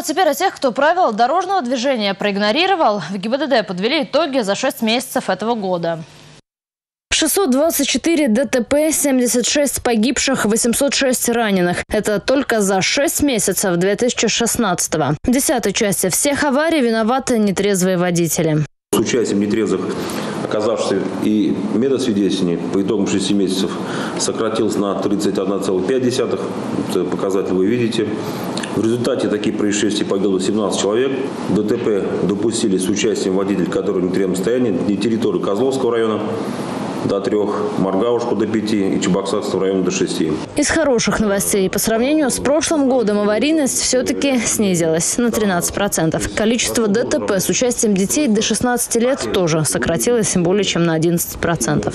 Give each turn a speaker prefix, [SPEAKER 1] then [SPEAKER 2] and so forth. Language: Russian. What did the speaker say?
[SPEAKER 1] а теперь о тех, кто правила дорожного движения проигнорировал. В ГИБДД подвели итоги за 6 месяцев этого года. 624 ДТП, 76 погибших, 806 раненых. Это только за 6 месяцев 2016-го. В десятой части всех аварий виноваты нетрезвые водители.
[SPEAKER 2] С участием нетрезвых оказавшихся и медосвидетельствований по итогам 6 месяцев сократился на 31,5. Это показатель вы видите. В результате таких происшествий погибло 17 человек. ДТП допустили с участием водителей, которые в нетрезвом состоянии на территории Козловского района до трех, Маргаушку до пяти и Чебоксарского района до шести.
[SPEAKER 1] Из хороших новостей. По сравнению с прошлым годом аварийность все-таки снизилась на 13%. Количество ДТП с участием детей до 16 лет тоже сократилось более чем на 11%.